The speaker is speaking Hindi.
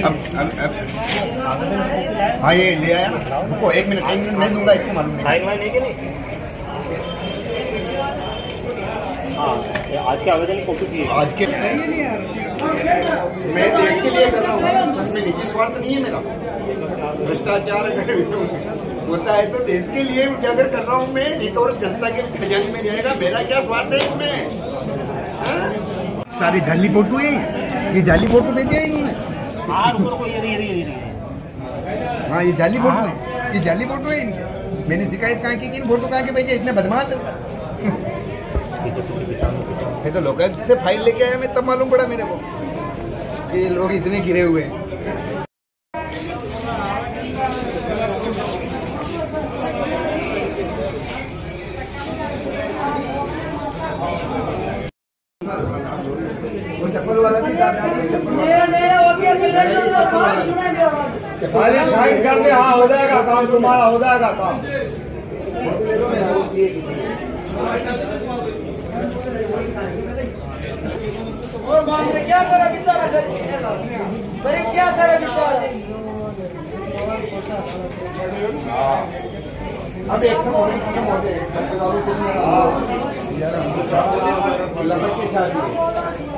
अब अब अब। हाँ ये ले आया ना। रुको, एक मिनट एक मिनट, मैं दूँगा, इसको मालूम नहीं। आज के आवेदन की कॉपी चाहिए? आज के मैं देश के लिए कर रहा हूँ। इसमें निजी स्वार्थ नहीं है मेरा। भ्रष्टाचार अगर होता है तो देश के लिए अगर कर रहा हूँ मैं एक और जनता के खजाने में जाएगा। मेरा क्या स्वार्थ है इसमें? हाँ? सारी जाली फ़ोटो है। ये जाली फ़ोटो भेज दिया इन्होंने। हाँ हाँ ये जाली फ़ोटो है। ये जाली फ़ोटो है इनकी। मैंने शिकायत कहाँ की कि इन फ़ोटो कहाँ के भेजे? इतने बदमाश है। पीछे पीछे पीछे मैं तो लोग से फ़ाइल लेके आया मैं तब मालूम पड़ा मेरे को कि लोग इतने गिरे हुए हैं। है। खाली साइन कर दे हाँ हो जाएगा काम तुम्हारा हो जाएगा काम। क्या करे बेचारा गरीब क्या करे बेचारा? अब एक समय खत्म हो गए अस्पतालों से भी लगभग के चाहिए